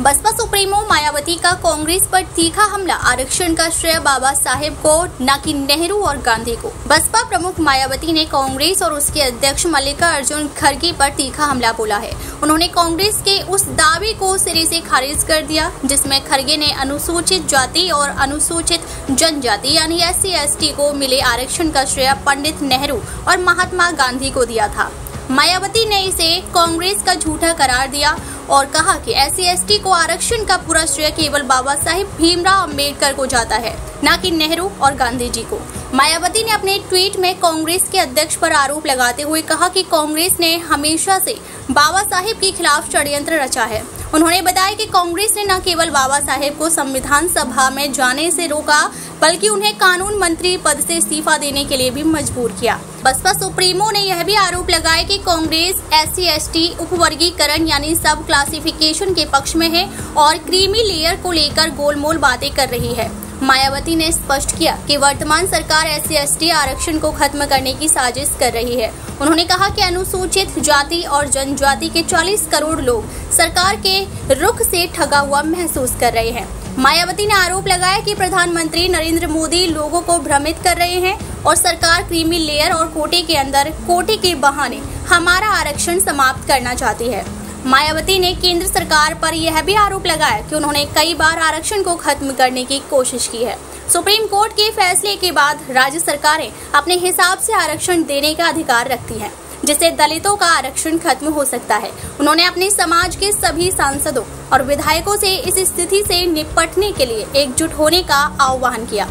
Baspa supremo Mayawati का कांग्रेस पर तीखा हमला, आरक्षण का श्रेय बाबा साहेब को, न कि नेहरू और गांधी को। बसपा प्रमुख मायावती ने कांग्रेस और उसके अध्यक्ष मल्लिका अर्जुन खड़गे पर तीखा हमला बोला है। उन्होंने कांग्रेस के उस दावे को सिरे से खारिज कर दिया, जिसमें खड़गे ने अनुसूचित जाति और अनुसूचित जनजाति यानी एस सी को मिले आरक्षण का श्रेय पंडित नेहरू और महात्मा गांधी को दिया था। मायावती ने इसे कांग्रेस का झूठा करार दिया और कहा कि एस सी को आरक्षण का पूरा श्रेय केवल बाबा साहिब भीमराव अंबेडकर को जाता है, न कि नेहरू और गांधी जी को। मायावती ने अपने ट्वीट में कांग्रेस के अध्यक्ष पर आरोप लगाते हुए कहा कि कांग्रेस ने हमेशा से बाबा साहेब के खिलाफ षड्यंत्र रचा है। उन्होंने बताया कि कांग्रेस ने न केवल बाबा साहेब को संविधान सभा में जाने से रोका, बल्कि उन्हें कानून मंत्री पद से इस्तीफा देने के लिए भी मजबूर किया। बसपा सुप्रीमो ने यह भी आरोप लगाया कि Congress S C S T उपवर्गीकरण यानी सब क्लासिफिकेशन के पक्ष में है और क्रीमी लेयर को लेकर गोलमोल बातें कर रही है। मायावती ने स्पष्ट किया कि वर्तमान सरकार एस सी आरक्षण को खत्म करने की साजिश कर रही है। उन्होंने कहा कि अनुसूचित जाति और जनजाति के 40 करोड़ लोग सरकार के रुख से ठगा हुआ महसूस कर रहे हैं। मायावती ने आरोप लगाया कि प्रधानमंत्री नरेंद्र मोदी लोगों को भ्रमित कर रहे हैं और सरकार क्रीमी लेयर और कोटे के अंदर, कोटे के बहाने हमारा आरक्षण समाप्त करना चाहती है। मायावती ने केंद्र सरकार पर यह भी आरोप लगाया कि उन्होंने कई बार आरक्षण को खत्म करने की कोशिश की है। सुप्रीम कोर्ट के फैसले के बाद राज्य सरकारें अपने हिसाब से आरक्षण देने का अधिकार रखती हैं। जिससे दलितों का आरक्षण खत्म हो सकता है। उन्होंने अपने समाज के सभी सांसदों और विधायकों से इस स्थिति से निपटने के लिए एकजुट होने का आह्वान किया।